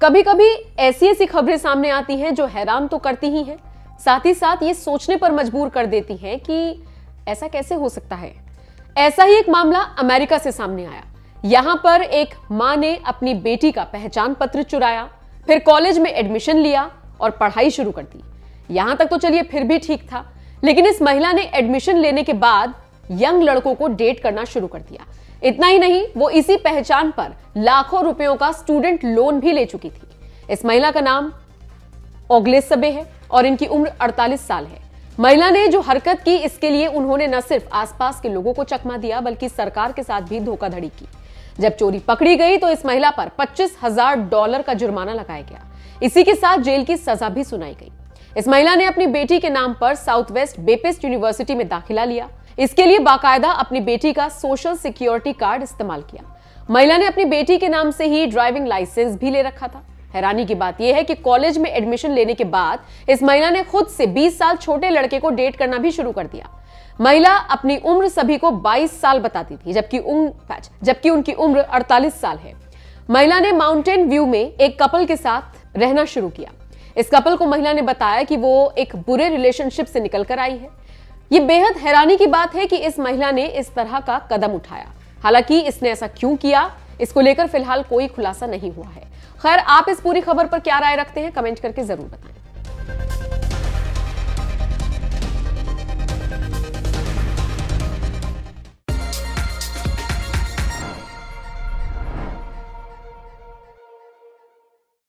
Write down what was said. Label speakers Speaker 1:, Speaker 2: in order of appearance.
Speaker 1: कभी कभी ऐसी ऐसी खबरें सामने आती हैं जो हैरान तो करती ही हैं, साथ ही साथ ये सोचने पर मजबूर कर देती हैं कि ऐसा कैसे हो सकता है। ऐसा ही एक मामला अमेरिका से सामने आया। यहाँ पर एक माँ ने अपनी बेटी का पहचान पत्र चुराया, फिर कॉलेज में एडमिशन लिया और पढ़ाई शुरू कर दी। यहाँ तक तो चलिए फिर भी ठीक था, लेकिन इस महिला ने एडमिशन लेने के बाद यंग लड़कों को डेट करना शुरू कर दिया। इतना ही नहीं, वो इसी पहचान पर लाखों रुपयों का स्टूडेंट लोन भी ले चुकी थी। इस महिला का नाम ओगलेस सबे है और इनकी उम्र 48 साल है। महिला ने जो हरकत की, इसके लिए उन्होंने न सिर्फ़ आसपास के लोगों को चकमा दिया, बल्कि सरकार के साथ भी धोखाधड़ी की। जब चोरी पकड़ी गई तो इस महिला पर पच्चीस हज़ार डॉलर का जुर्माना लगाया गया। इसी के साथ जेल की सजा भी सुनाई गई। इस महिला ने अपनी बेटी के नाम पर साउथ वेस्ट बेपिस्ट यूनिवर्सिटी में दाखिला लिया। इसके लिए बाकायदा अपनी बेटी का सोशल सिक्योरिटी कार्ड इस्तेमाल किया। महिला ने अपनी बेटी के नाम से ही ड्राइविंग लाइसेंस भी ले रखा था। हैरानी की बात यह है कि कॉलेज में एडमिशन लेने के बाद इस महिला ने खुद से 20 साल छोटे लड़के को डेट करना भी शुरू कर दिया। महिला अपनी उम्र सभी को 22 साल बताती थी, जबकि जबकि उनकी उम्र 48 साल है। महिला ने माउंटेन व्यू में एक कपल के साथ रहना शुरू किया। इस कपल को महिला ने बताया कि वो एक बुरे रिलेशनशिप से निकल कर आई है। ये बेहद हैरानी की बात है कि इस महिला ने इस तरह का कदम उठाया। हालाँकि इसने ऐसा क्यों किया? इसको लेकर फ़िलहाल कोई खुलासा नहीं हुआ है। खैर, आप इस पूरी खबर पर क्या राय रखते हैं? कमेंट करके ज़रूर बताएँ।